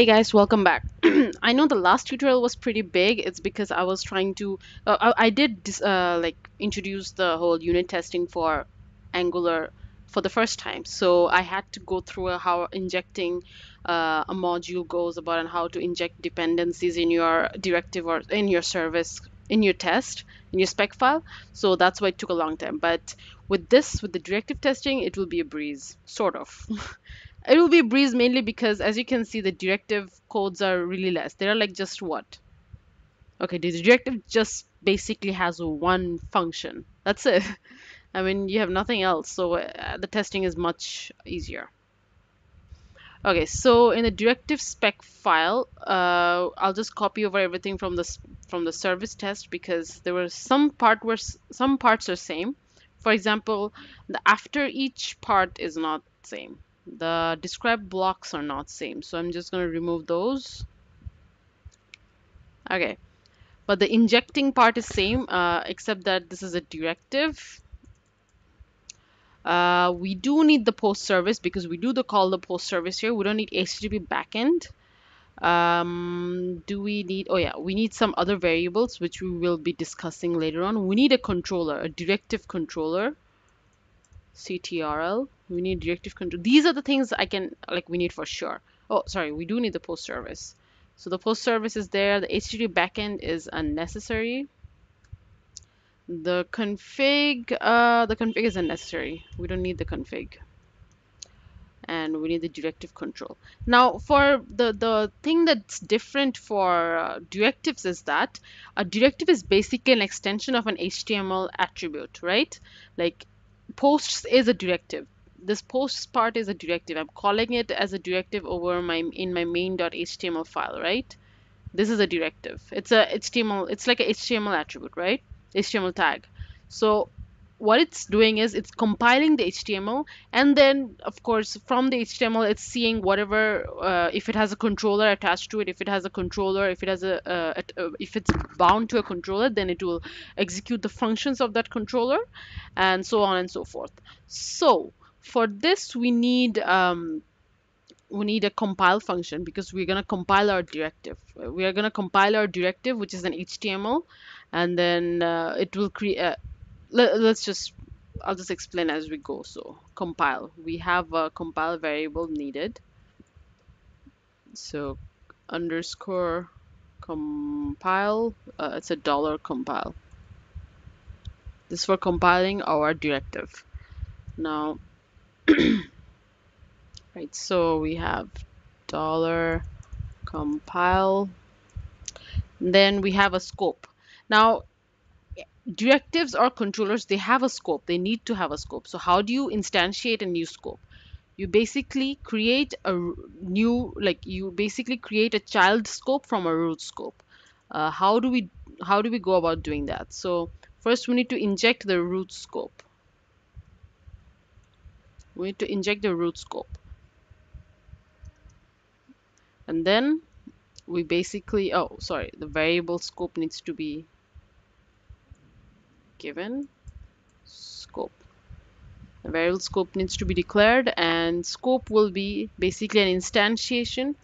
Hey guys, welcome back. I know the last tutorial was pretty big. It's because I was trying to, uh, I, I did dis- uh, like introduce the whole unit testing for Angular for the first time. So I had to go through how injecting uh, a module goes about and how to inject dependencies in your directive or in your service, in your test, in your spec file. So that's why it took a long time. But with this, with the directive testing, it will be a breeze, sort of. It will be breeze mainly because as you can see the directive codes are really less. They're like just what? Okay, the directive just basically has one function. That's it. I mean, you have nothing else, so uh, the testing is much easier. Okay, so in the directive spec file, uh, I'll just copy over everything from the from the service test because there were some part where some parts are same. For example, the after each part is not same the describe blocks are not same so I'm just going to remove those. Okay. But the injecting part is same uh, except that this is a directive. Uh, we do need the post service because we do the call the post service here. We don't need HTTP backend. Um, do we need oh yeah we need some other variables which we will be discussing later on. We need a controller a directive controller ctrl we need directive control. These are the things i can like we need for sure. Oh sorry we do need the post service. So the post service is there. The http backend is unnecessary. The config uh the config is unnecessary. We don't need the config. And we need the directive control. Now for the the thing that's different for uh, directives is that a directive is basically an extension of an html attribute right? Like posts is a directive. This posts part is a directive. I'm calling it as a directive over my in my main.html file right? This is a directive. It's a html it's like a html attribute right? Html tag. So what it's doing is it's compiling the HTML and then of course from the HTML it's seeing whatever uh, if it has a controller attached to it if it has a controller if it has a uh, if it's bound to a controller then it will execute the functions of that controller and so on and so forth. So for this we need um, we need a compile function because we're going to compile our directive. We are going to compile our directive which is an HTML and then uh, it will create uh, let, us just I'll just explain as we go. So compile. We have a compile variable needed. So underscore compile uh, it's a dollar compile. This for compiling our directive. Now right so we have dollar compile. Then we have a scope. Now directives or controllers they have a scope. They need to have a scope. So how do you instantiate a new scope? You basically create a new like you basically create a child scope from a root scope. Uh, how do we how do we go about doing that? So first we need to inject the root scope. We need to inject the root scope. And then we basically oh sorry the variable scope needs to be given. Scope. The variable scope needs to be declared and scope will be basically an instantiation.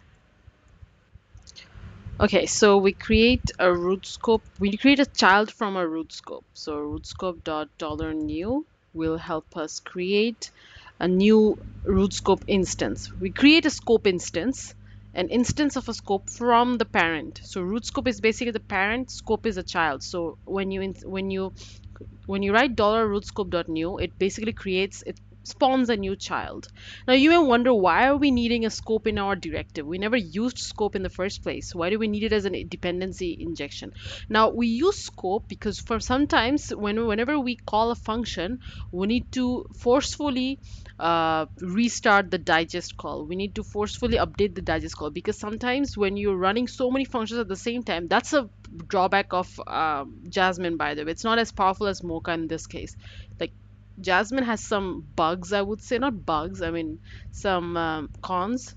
Okay so we create a root scope. We create a child from a root scope. So root scope dot dollar new will help us create a new root scope instance. We create a scope instance an instance of a scope from the parent. So root scope is basically the parent scope is a child. So when you when you when you write dollar root new it basically creates it spawns a new child. Now you may wonder why are we needing a scope in our directive? We never used scope in the first place. Why do we need it as a dependency injection? Now we use scope because for sometimes when whenever we call a function, we need to forcefully uh, restart the digest call. We need to forcefully update the digest call because sometimes when you're running so many functions at the same time, that's a drawback of um, Jasmine by the way. It's not as powerful as Mocha in this case. Like Jasmine has some bugs, I would say, not bugs, I mean, some um, cons.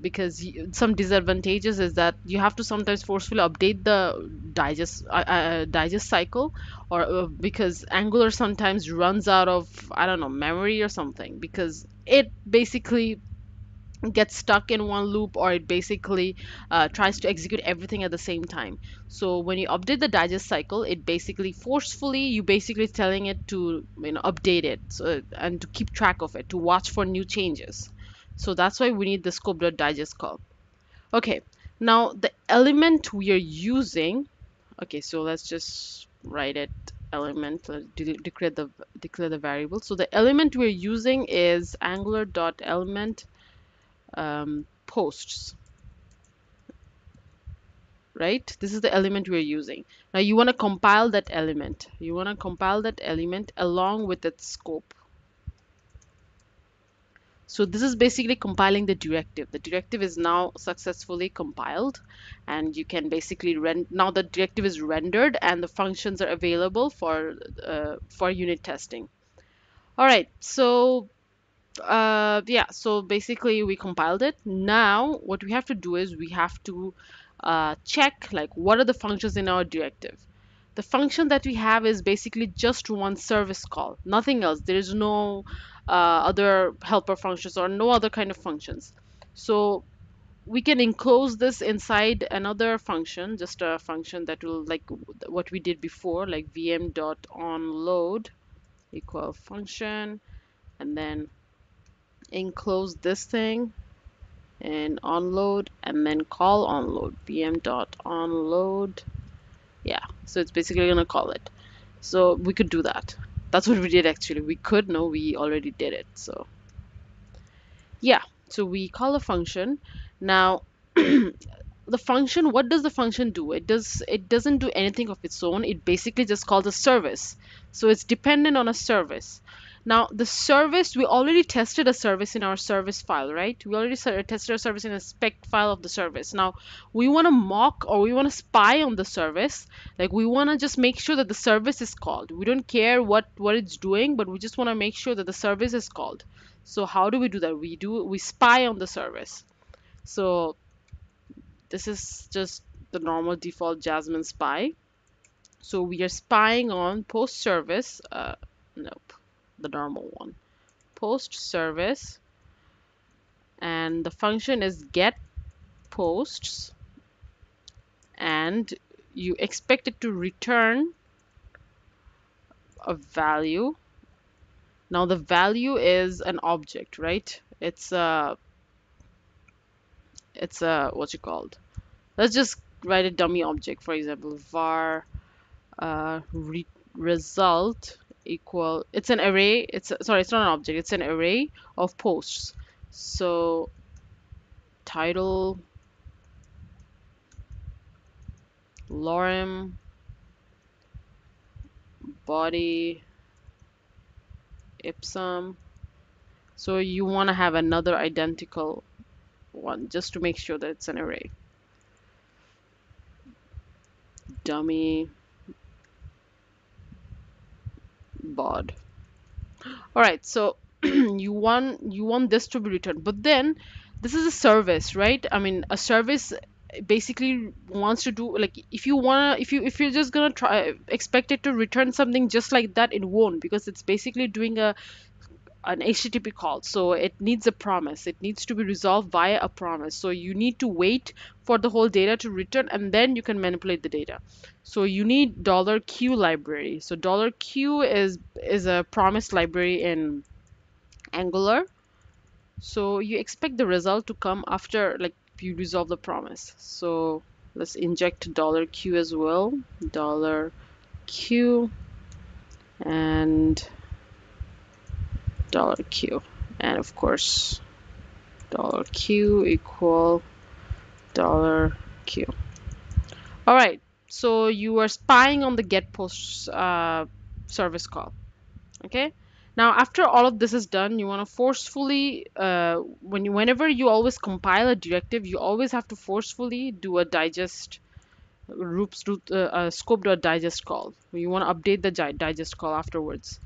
Because you, some disadvantages is that you have to sometimes forcefully update the digest uh, uh, digest cycle or uh, because angular sometimes runs out of i don't know memory or something. Because it basically gets stuck in one loop or it basically uh, tries to execute everything at the same time. So when you update the digest cycle it basically forcefully you basically telling it to you know update it so, and to keep track of it to watch for new changes. So that's why we need the scope.digest call. Okay now the element we are using okay so let's just write it element uh, de declare the declare the variable. So the element we're using is angular dot element um, posts. Right? This is the element we're using. Now you want to compile that element. You want to compile that element along with its scope. So this is basically compiling the directive. The directive is now successfully compiled and you can basically run now the directive is rendered and the functions are available for uh, for unit testing. All right so uh, yeah, so basically we compiled it. Now what we have to do is we have to uh, check like what are the functions in our directive. The function that we have is basically just one service call, nothing else. There is no uh, other helper functions or no other kind of functions. So we can enclose this inside another function, just a function that will like what we did before, like vm.onload equal function and then enclose this thing and onload and then call onload vm dot onload yeah so it's basically gonna call it. So we could do that. That's what we did actually. We could no we already did it so. Yeah so we call a function. Now the function what does the function do? It does it doesn't do anything of its own. It basically just calls a service. So it's dependent on a service now the service, we already tested a service in our service file, right? We already tested a service in a spec file of the service. Now we want to mock or we want to spy on the service. Like we want to just make sure that the service is called. We don't care what, what it's doing, but we just want to make sure that the service is called. So how do we do that? We do, we spy on the service. So this is just the normal default Jasmine spy. So we are spying on post service. Uh, nope the normal one. Post service and the function is get posts and you expect it to return a value. Now the value is an object, right? It's a it's a what's it called? Let's just write a dummy object, for example, var uh, re result equal it's an array it's sorry it's not an object it's an array of posts. So title lorem body ipsum. So you want to have another identical one just to make sure that it's an array. Dummy bod all right so you want you want this to be returned. But then this is a service right? I mean a service basically wants to do like if you want to if you if you're just gonna try expect it to return something just like that it won't because it's basically doing a an HTTP call. So it needs a promise. It needs to be resolved via a promise. So you need to wait for the whole data to return and then you can manipulate the data. So you need dollar $q library. So $q is is a promise library in Angular. So you expect the result to come after like you resolve the promise. So let's inject $q as well. $q and dollar q. And of course dollar q equal dollar q. All right so you are spying on the get post uh, service call okay? Now after all of this is done you want to forcefully uh, when you whenever you always compile a directive you always have to forcefully do a digest groups root uh, uh, scope.digest call. You want to update the digest call afterwards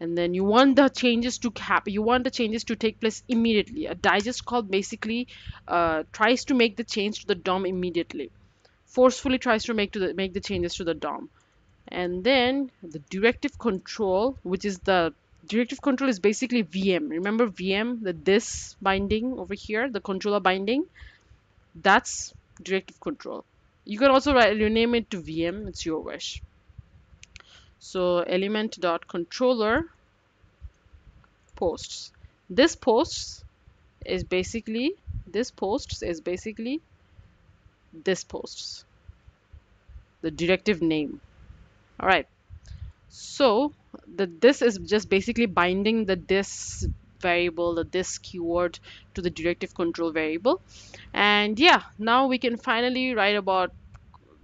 and then you want the changes to cap you want the changes to take place immediately a digest call basically uh, tries to make the change to the DOM immediately forcefully tries to make to the, make the changes to the DOM and then the directive control which is the directive control is basically VM. Remember VM, the this binding over here, the controller binding? That's directive control. You can also write, rename it to VM, it's your wish. So element dot controller posts. This posts is basically this posts is basically this posts. The directive name. All right so the this is just basically binding the this variable the this keyword to the directive control variable. And yeah now we can finally write about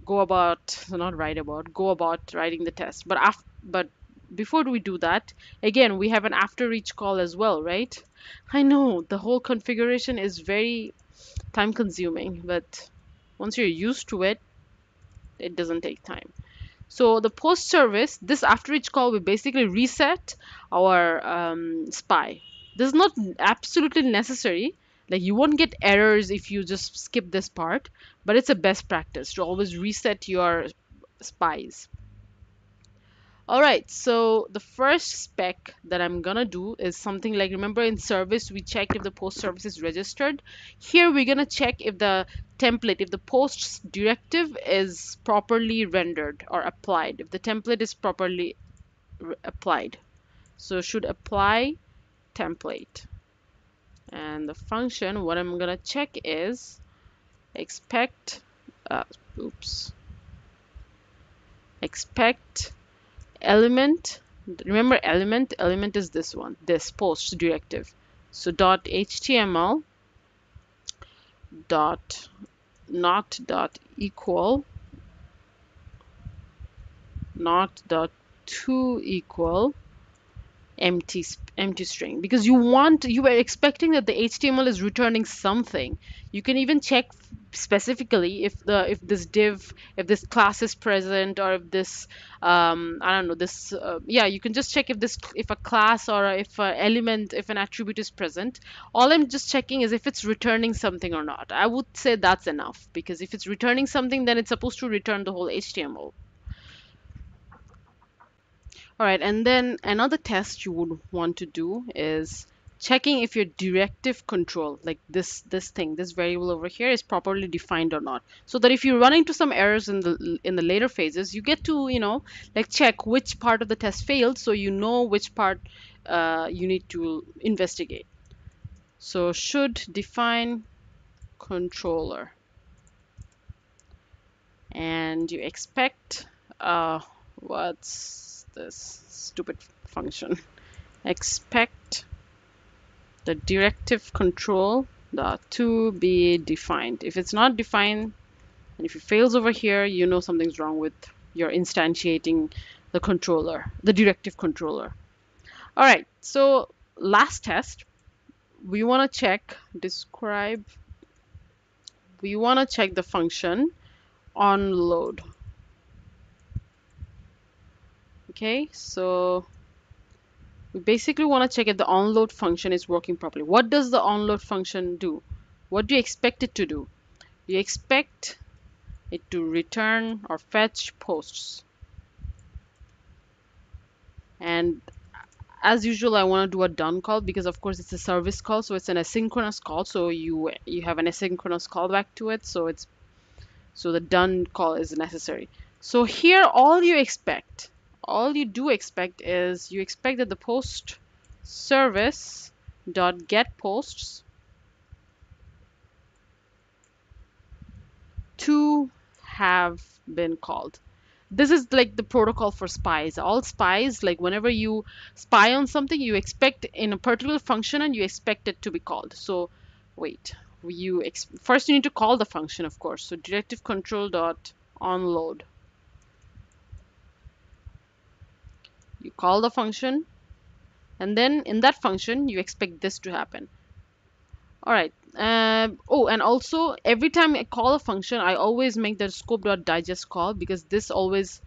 go about not write about go about writing the test. But after but before we do that again we have an after each call as well right? I know the whole configuration is very time consuming but once you're used to it it doesn't take time. So the post service this after each call we basically reset our um, spy. This is not absolutely necessary like you won't get errors if you just skip this part but it's a best practice to always reset your spies all right, so the first spec that I'm gonna do is something like, remember in service, we checked if the post service is registered. Here we're gonna check if the template, if the post directive is properly rendered or applied, if the template is properly applied. So should apply template. And the function, what I'm gonna check is expect, uh, oops, expect element remember element element is this one this post directive. So dot html dot not dot equal not dot to equal empty empty string. Because you want you were expecting that the HTML is returning something. You can even check specifically if the if this div if this class is present or if this um, I don't know this uh, yeah you can just check if this if a class or if an element if an attribute is present. All I'm just checking is if it's returning something or not. I would say that's enough. Because if it's returning something then it's supposed to return the whole HTML all right, and then another test you would want to do is checking if your directive control, like this this thing, this variable over here is properly defined or not. So that if you run into some errors in the in the later phases, you get to, you know, like check which part of the test failed so you know which part uh, you need to investigate. So should define controller. And you expect uh, what's this stupid function. Expect the directive control the to be defined. If it's not defined, and if it fails over here, you know something's wrong with your instantiating the controller, the directive controller. All right, so last test, we want to check describe, we want to check the function on load okay so we basically want to check if the onload function is working properly. What does the onload function do? What do you expect it to do? You expect it to return or fetch posts. And as usual I want to do a done call because of course it's a service call so it's an asynchronous call so you you have an asynchronous callback to it so it's so the done call is necessary. So here all you expect all you do expect is you expect that the post service dot get posts to have been called. This is like the protocol for spies. All spies like whenever you spy on something you expect in a particular function and you expect it to be called. So wait you first you need to call the function of course. So directive control dot onload you call the function and then in that function you expect this to happen. All right uh, oh and also every time I call a function I always make the scope.digest call because this always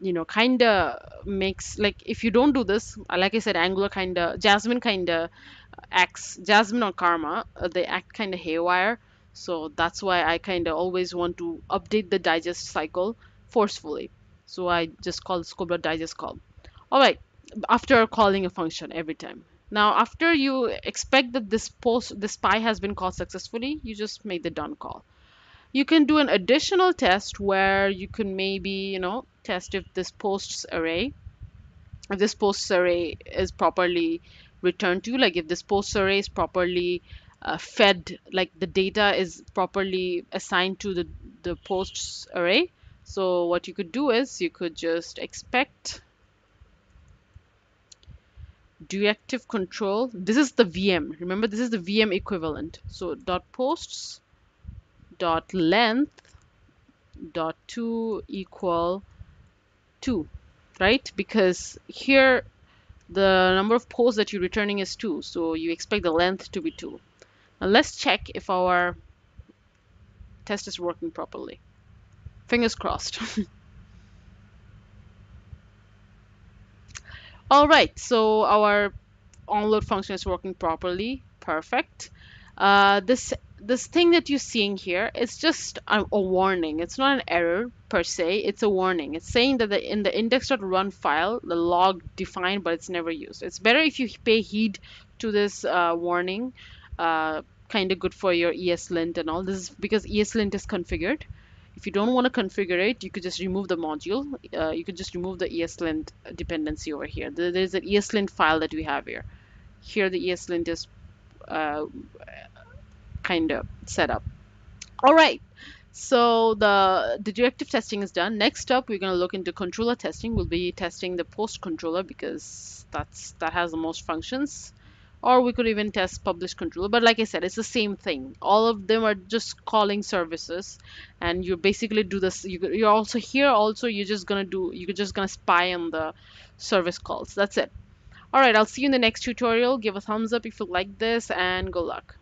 you know kind of makes like if you don't do this like I said Angular kind of Jasmine kind of acts Jasmine or Karma uh, they act kind of haywire. So that's why I kind of always want to update the digest cycle forcefully. So I just call scope.digest call all right after calling a function every time. Now, after you expect that this post, this spy has been called successfully, you just make the done call. You can do an additional test where you can maybe, you know, test if this posts array, if this posts array is properly returned to, you, like if this posts array is properly uh, fed, like the data is properly assigned to the, the posts array. So what you could do is you could just expect directive control. This is the VM. Remember, this is the VM equivalent. So dot posts dot length dot two equal 2, right? Because here the number of posts that you're returning is 2, so you expect the length to be 2. Now let's check if our test is working properly. Fingers crossed. All right, so our onload function is working properly. Perfect. Uh, this this thing that you're seeing here is just a, a, warning. It's not an error per se. It's a warning. It's saying that the, in the index.run file, the log defined, but it's never used. It's better if you pay heed to this uh, warning. Uh, kind of good for your ESLint and all. This is because ESLint is configured. If you don't want to configure it, you could just remove the module. Uh, you could just remove the ESLint dependency over here. There's an ESLint file that we have here. Here the ESLint is uh, kind of set up. All right. So the, the directive testing is done. Next up, we're going to look into controller testing. We'll be testing the post controller because that's that has the most functions or we could even test publish controller but like i said it's the same thing. All of them are just calling services and you basically do this you, you're also here also you're just gonna do you're just gonna spy on the service calls. That's it. All right i'll see you in the next tutorial. Give a thumbs up if you like this and good luck